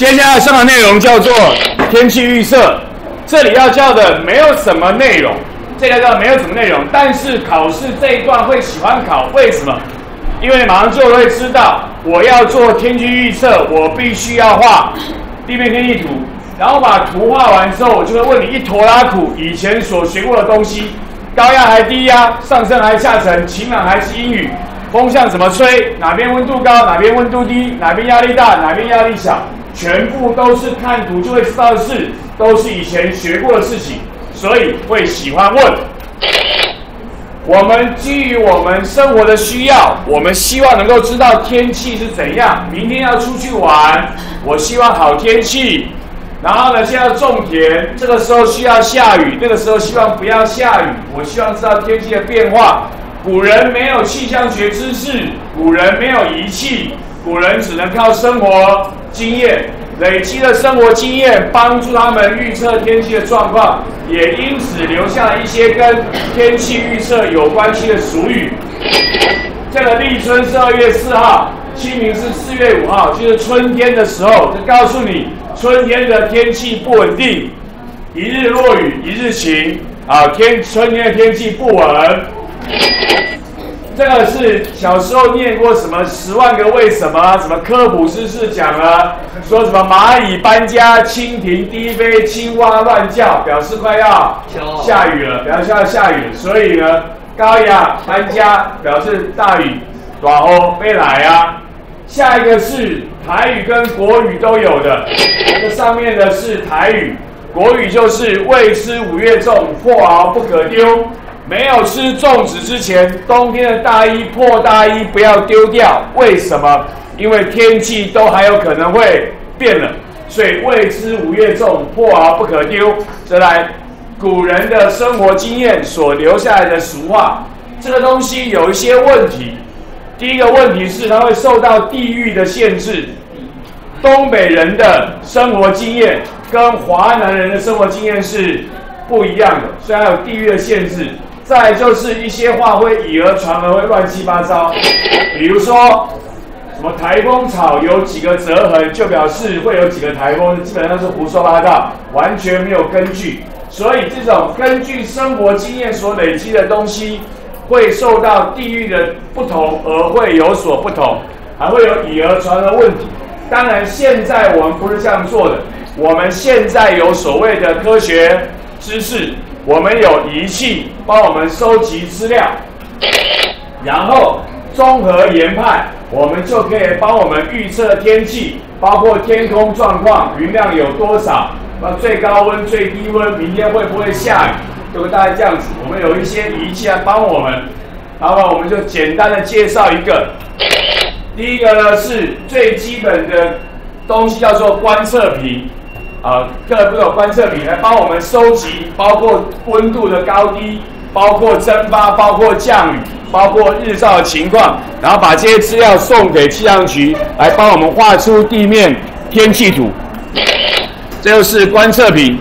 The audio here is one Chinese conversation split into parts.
接下来上的内容叫做天气预测，这里要教的没有什么内容，这个叫没有什么内容，但是考试这一段会喜欢考，为什么？因为马上就会知道我要做天气预测，我必须要画地面天气图，然后把图画完之后，我就会问你一坨拉苦以前所学过的东西，高压还低压，上升还下沉，晴朗还是阴雨，风向怎么吹，哪边温度高，哪边温度低，哪边压力大，哪边压力小，全部都是看图就会知道的事，都是以前学过的事情，所以会喜欢问。我们基于我们生活的需要，我们希望能够知道天气是怎样。明天要出去玩，我希望好天气。然后呢，现在种田，这个时候需要下雨，那个时候希望不要下雨。我希望知道天气的变化。古人没有气象学知识，古人没有仪器，古人只能靠生活经验。累积的生活经验帮助他们预测天气的状况，也因此留下了一些跟天气预测有关系的俗语。这个立春是二月四号，清明是四月五号，就是春天的时候，就告诉你春天的天气不稳定，一日落雨一日晴啊，天春天的天气不稳。这个是小时候念过什么《十万个为什么》什么科普知识讲了，说什么蚂蚁搬家、蜻蜓低飞、青蛙乱叫，表示快要下雨了，表示要下雨。所以呢，高雅搬家表示大雨，短欧飞来啊。下一个是台语跟国语都有的，这上面的是台语，国语就是未知五月粽，破而不可丢。没有吃粽子之前，冬天的大衣破大衣不要丢掉。为什么？因为天气都还有可能会变冷，所以未知五月粽，破而不可丢。再来，古人的生活经验所留下来的俗话，这个东西有一些问题。第一个问题是它会受到地域的限制，东北人的生活经验跟华南人的生活经验是不一样的，虽然有地域的限制。再就是一些话会以讹传讹，会乱七八糟。比如说，什么台风草有几个折痕，就表示会有几个台风，基本上是胡说八道，完全没有根据。所以这种根据生活经验所累积的东西，会受到地域的不同而会有所不同，还会有以讹传讹问题。当然，现在我们不是这样做的，我们现在有所谓的科学知识。我们有仪器帮我们收集资料，然后综合研判，我们就可以帮我们预测天气，包括天空状况、云量有多少，那最高温、最低温，明天会不会下雨，就大概这样子。我们有一些仪器来帮我们，然后我们就简单的介绍一个。第一个呢是最基本的东西，叫做观测屏。啊，各不同观测品来帮我们收集，包括温度的高低，包括蒸发，包括降雨，包括日照的情况，然后把这些资料送给气象局，来帮我们画出地面天气图。这就是观测品。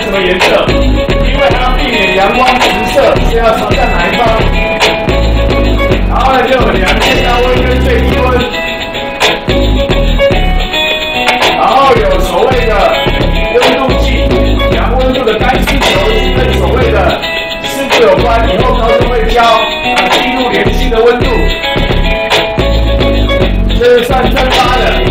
什么颜色？因为它要避免阳光直射，所以要朝向哪一方？然后呢，就有量最高温跟最低温，然后有所谓的温度计，量温度的干湿球跟所谓的湿度有关，以后高中会教啊，记录连续的温度，这是算蒸发的。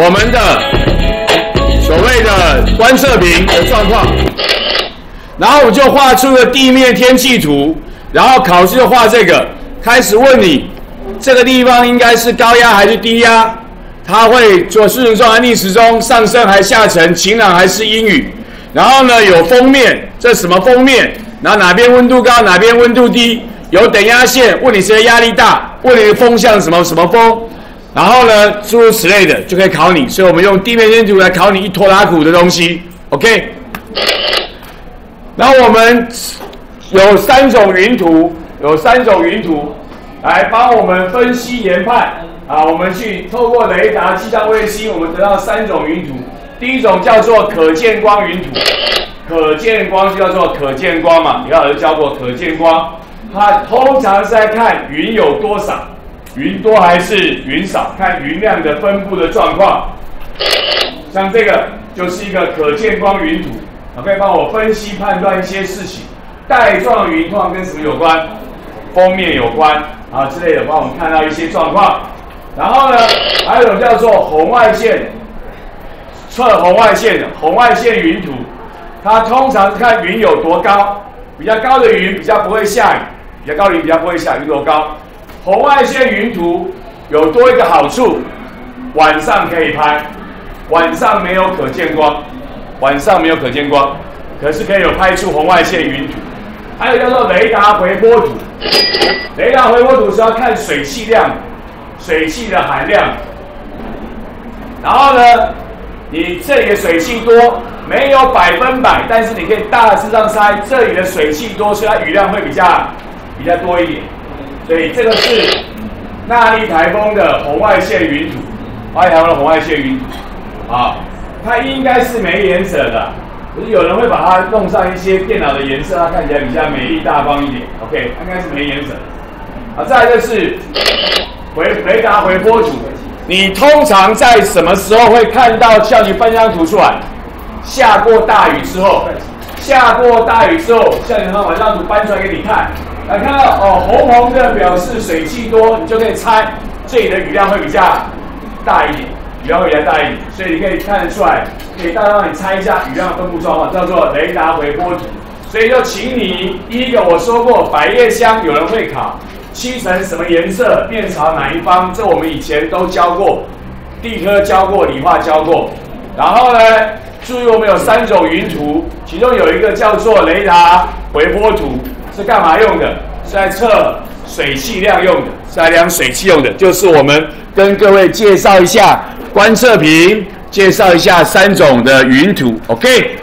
我们的所谓的观测屏的状况，然后我就画出了地面天气图，然后考试就画这个，开始问你这个地方应该是高压还是低压，它会做顺时钟还逆时钟，上升还是下沉，晴朗还是阴雨，然后呢有封面，这什么封面？然后哪边温度高，哪边温度低？有等压线，问你谁的压力大，问你的风向什么什么风，然后呢诸如此类的就可以考你。所以我们用地面天图来考你一拖拉苦的东西，OK。然后我们有三种云图，有三种云图来帮我们分析研判啊。我们去透过雷达、气象卫星，我们得到三种云图。第一种叫做可见光云图，可见光就叫做可见光嘛，李老师教过可见光。它通常是在看云有多少，云多还是云少，看云量的分布的状况。像这个就是一个可见光云图，可以帮我分析判断一些事情。带状云通常跟什么有关？封面有关啊之类的，帮我们看到一些状况。然后呢，还有叫做红外线测红外线的红外线云图，它通常是看云有多高，比较高的云比较不会下雨。比较高云比较不会下雨多高，红外线云图有多一个好处，晚上可以拍，晚上没有可见光，晚上没有可见光，可是可以有拍出红外线云图。还有叫做雷达回波图，雷达回波图是要看水汽量，水汽的含量。然后呢，你这里的水汽多，没有百分百，但是你可以大致上猜这里的水汽多，所以它雨量会比较。比较多一点，所以这个是纳利台风的红外线云图，纳利台湾的红外线云图，啊，它应该是没颜色的，可是有人会把它弄上一些电脑的颜色，它看起来比较美丽大方一点。OK，应该是没颜色。啊，再来就是回雷达回波图，你通常在什么时候会看到像你翻张图出来？下过大雨之后，下过大雨之后，像你看把这张图搬出来给你看。来看到哦，红红的表示水汽多，你就可以猜这里的雨量会比较大一点，雨量会比较大一点，所以你可以看得出来，可以大家让你猜一下雨量分布状况，叫做雷达回波图。所以就请你第一个我说过，百叶箱有人会考，漆成什么颜色，面朝哪一方，这我们以前都教过，地科教过，理化教过。然后呢，注意我们有三种云图，其中有一个叫做雷达回波图。是干嘛用的？是来测水气量用的，是来量水汽用的。就是我们跟各位介绍一下观测屏，介绍一下三种的云图。OK。